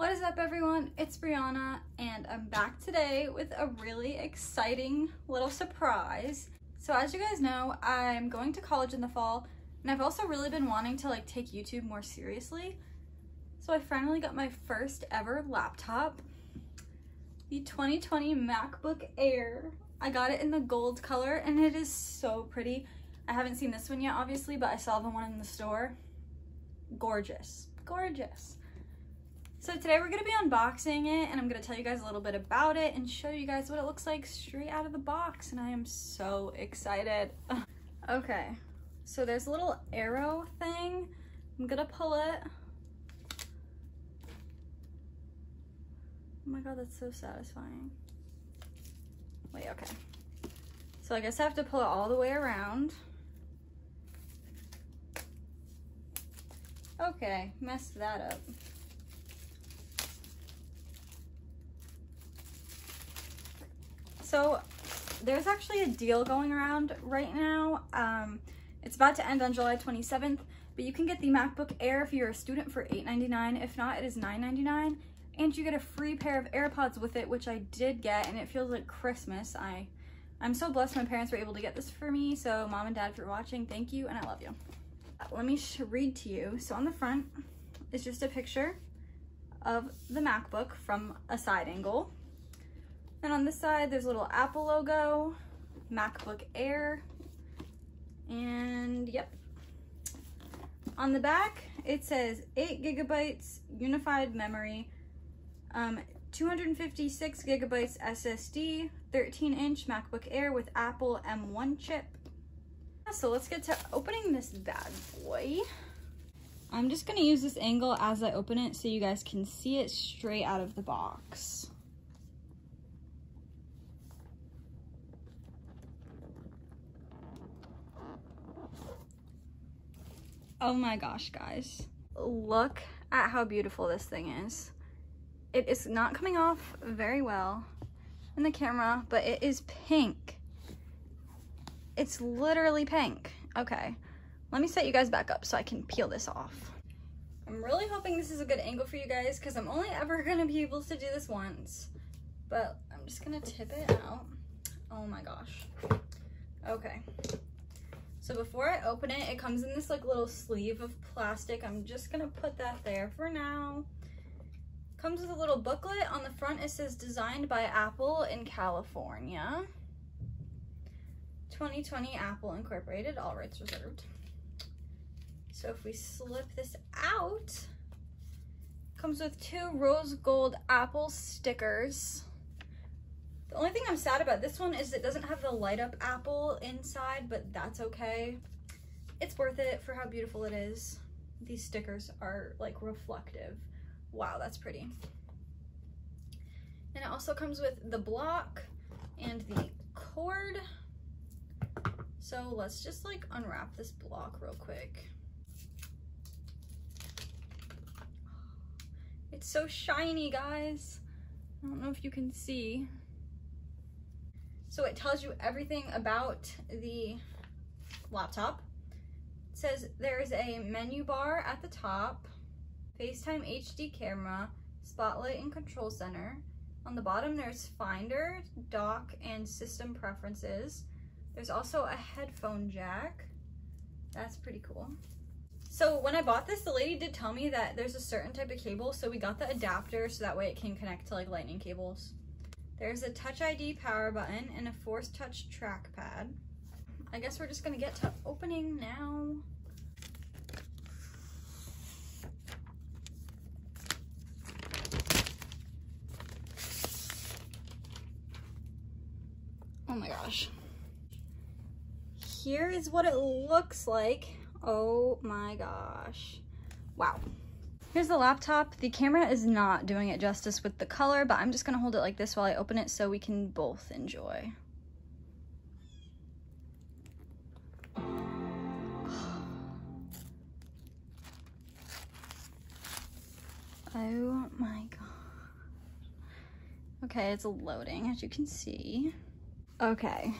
What is up everyone? It's Brianna and I'm back today with a really exciting little surprise. So as you guys know, I'm going to college in the fall and I've also really been wanting to like take YouTube more seriously. So I finally got my first ever laptop, the 2020 MacBook Air. I got it in the gold color and it is so pretty. I haven't seen this one yet obviously, but I saw the one in the store. Gorgeous, gorgeous. So today we're gonna be unboxing it and I'm gonna tell you guys a little bit about it and show you guys what it looks like straight out of the box and I am so excited. okay, so there's a little arrow thing. I'm gonna pull it. Oh my god, that's so satisfying. Wait, okay. So I guess I have to pull it all the way around. Okay, messed that up. So there's actually a deal going around right now. Um, it's about to end on July 27th, but you can get the MacBook Air if you're a student for $8.99. If not, it is $9.99. And you get a free pair of AirPods with it, which I did get, and it feels like Christmas. I, I'm so blessed my parents were able to get this for me, so mom and dad for watching, thank you, and I love you. Let me read to you. So on the front is just a picture of the MacBook from a side angle. And on this side, there's a little Apple logo, MacBook Air, and yep. On the back, it says 8 gigabytes unified memory, um, 256 gigabytes SSD, 13 inch MacBook Air with Apple M1 chip. So let's get to opening this bad boy. I'm just gonna use this angle as I open it so you guys can see it straight out of the box. Oh my gosh, guys. Look at how beautiful this thing is. It is not coming off very well in the camera, but it is pink. It's literally pink. Okay, let me set you guys back up so I can peel this off. I'm really hoping this is a good angle for you guys because I'm only ever gonna be able to do this once. But I'm just gonna tip it out. Oh my gosh. Okay. So before I open it, it comes in this like little sleeve of plastic. I'm just gonna put that there for now. Comes with a little booklet. On the front, it says designed by Apple in California. 2020 Apple Incorporated, all rights reserved. So if we slip this out, comes with two rose gold Apple stickers. The only thing I'm sad about this one is it doesn't have the light up apple inside, but that's okay. It's worth it for how beautiful it is. These stickers are like reflective. Wow, that's pretty. And it also comes with the block and the cord. So let's just like unwrap this block real quick. It's so shiny, guys. I don't know if you can see. So it tells you everything about the laptop. It says there's a menu bar at the top, FaceTime HD camera, spotlight and control center. On the bottom there's Finder, dock, and system preferences. There's also a headphone jack. That's pretty cool. So when I bought this, the lady did tell me that there's a certain type of cable, so we got the adapter so that way it can connect to like lightning cables. There's a Touch ID power button and a Force Touch trackpad. I guess we're just gonna get to opening now. Oh my gosh. Here is what it looks like. Oh my gosh. Wow. Here's the laptop. The camera is not doing it justice with the color, but I'm just gonna hold it like this while I open it so we can both enjoy. Oh my god. Okay, it's loading as you can see. Okay.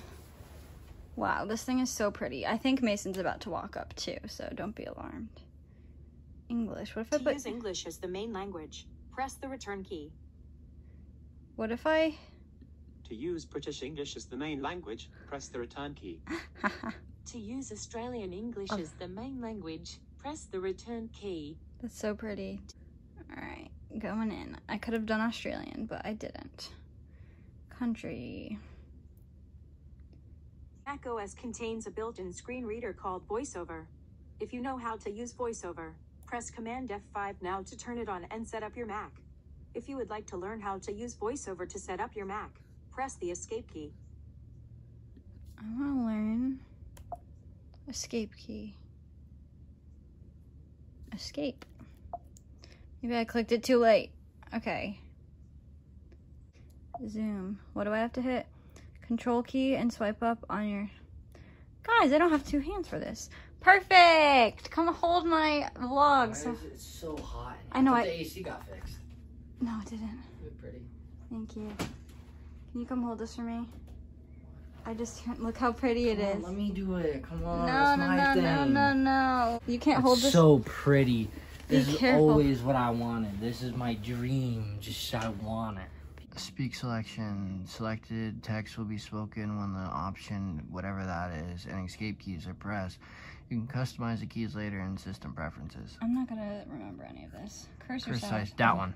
Wow, this thing is so pretty. I think Mason's about to walk up too, so don't be alarmed. English. What if I put... use English as the main language, press the return key. What if I... To use British English as the main language, press the return key. To use Australian English Oh. as the main language, press the return key. That's so pretty. Alright, going in. I could have done Australian, but I didn't. Country. Mac OS contains a built-in screen reader called VoiceOver. If you know how to use VoiceOver, press Command F5 now to turn it on and set up your Mac. If you would like to learn how to use VoiceOver to set up your Mac, press the Escape key. I want to learn escape key. Escape. Maybe I clicked it too late. Okay. Zoom. What do I have to hit? Control key and swipe up on your... Guys, I don't have two hands for this. Perfect! Come hold my vlog. Why So... is it so hot? I know, thought I- the AC got fixed. No, it didn't. Look pretty. Thank you. Can you come hold this for me? I just can't look how pretty it Come on, is. let me do it. Come on. No, that's no, my no, thing. no, no, no. You can't It's hold this. so pretty. Be This is careful. always what I wanted. This is my dream. Just I want it. Speak selection. Selected text will be spoken when the option, whatever that is, and escape keys are pressed. You can customize the keys later in system preferences. I'm not gonna remember any of this. Cursor First size. size. That one.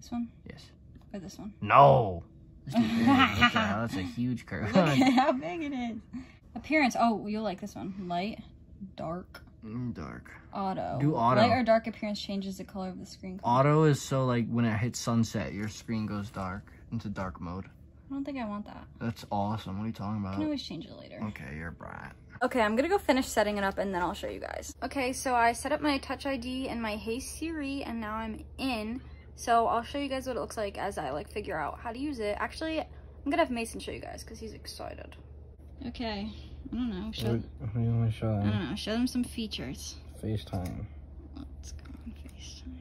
This one Yes. or this one? No. That's too big. Look at that. That's a huge curve. Look at how big it is. Appearance. Oh, you'll like this one. Light, dark, Mm, Dark. auto. Do auto. Light or dark appearance changes the color of the screen. Auto is so like when it hits sunset, your screen goes dark into dark mode. I don't think I want that. That's awesome. What are you talking about? I can always change it later. Okay, you're a brat. Okay, I'm gonna go finish setting it up and then I'll show you guys. Okay, so I set up my Touch ID and my Hey Siri and now I'm in. So I'll show you guys what it looks like as I like figure out how to use it. Actually, I'm gonna have Mason show you guys because he's excited. Okay, I don't know. Show, What do you want to show I don't know. Show them some features. FaceTime. Let's go on FaceTime.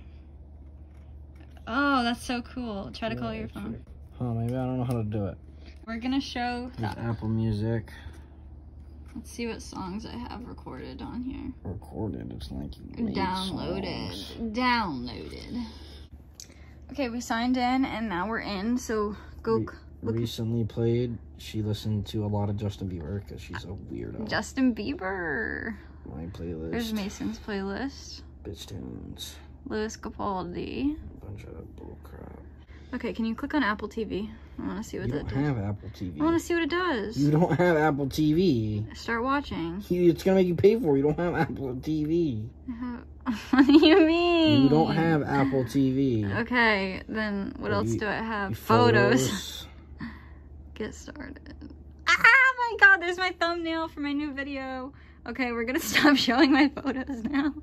Oh, that's so cool. Try to call your phone. Huh, maybe I don't know how to do it. We're gonna show. There's The, Apple Music. let's see what songs I have recorded on here. Recorded. It's like Downloaded. Downloaded. Okay, we signed in and now we're in. So go. Recently played. She listened to a lot of Justin Bieber because she's a weirdo. Justin Bieber. My playlist. There's Mason's playlist. Bitch tunes. Lewis Capaldi. A bunch of bull crap. Okay, can you click on Apple TV? I want to see what You that don't does. have Apple TV. I want to see what it does. You don't have Apple TV. Start watching. You- It's gonna make you pay for. it. You don't have Apple TV. what do you mean? You don't have Apple TV. Okay, then what else you- do I have? Your Photos. Get started. Ah, my God! There's my thumbnail for my new video. Okay, we're gonna stop showing my photos now.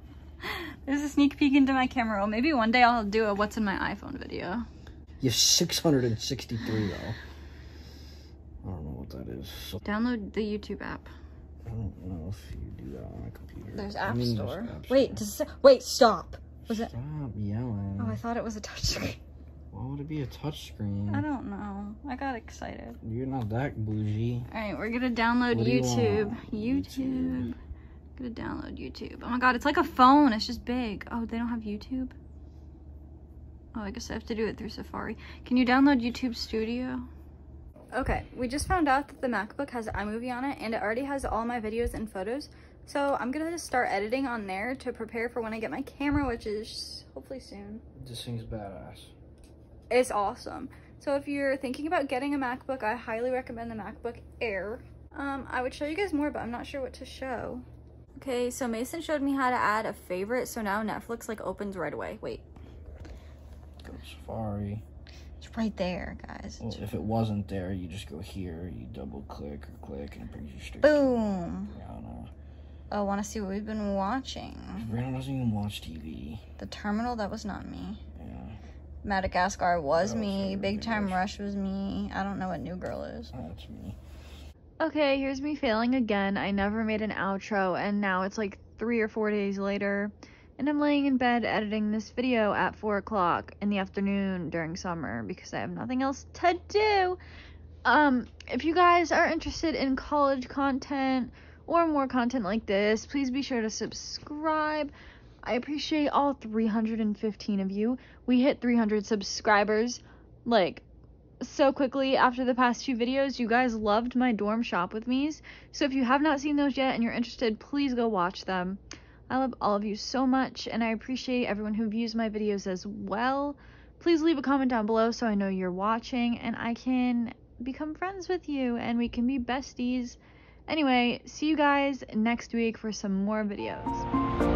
There's a sneak peek into my camera roll. Maybe one day I'll do a what's in my iPhone video. You have 663 though. I don't know what that is. So, Download the YouTube app. I don't know if you do that on a computer. There's I App mean, there's Store. App Wait, Store. does it say, wait, stop. Was it? Stop yelling. Oh, I thought it was a touchscreen. Why would it be a touchscreen? I don't know. I got excited. You're not that bougie. All right, we're gonna download What do you YouTube. want? YouTube. Gonna download YouTube. Oh my god, it's like a phone. It's just big. Oh, they don't have YouTube. Oh, I guess I have to do it through Safari. Can you download YouTube Studio? Okay, we just found out that the MacBook has iMovie on it, and it already has all my videos and photos. So I'm gonna just start editing on there to prepare for when I get my camera, which is hopefully soon. This thing's badass. It's awesome. So if you're thinking about getting a MacBook, I highly recommend the MacBook Air. Um, I would show you guys more, but I'm not sure what to show. Okay, so Mason showed me how to add a favorite, so now Netflix like opens right away. Wait, Go to Safari. it's right there, guys. Well, if it wasn't there, you just go here, you double click or click, and it brings you straight Boom. to Brianna. Oh, want to see what we've been watching? Brianna doesn't even watch TV. The Terminal, that was not me. Yeah. Madagascar was That was me. her, Big Big Time Rush. Rush was me. I don't know what New Girl is. Oh, that's me. Okay, here's me failing again. I never made an outro, and now it's like three or four days later, and I'm laying in bed editing this video at 4 o'clock in the afternoon during summer because I have nothing else to do. Um, if you guys are interested in college content or more content like this, please be sure to subscribe. I appreciate all 315 of you. We hit 300 subscribers like so quickly after the past two videos. You guys loved my dorm shop with me's. So if you have not seen those yet and you're interested, please go watch them. I love all of you so much and I appreciate everyone who views my videos as well. Please leave a comment down below so I know you're watching and I can become friends with you and we can be besties. Anyway, see you guys next week for some more videos.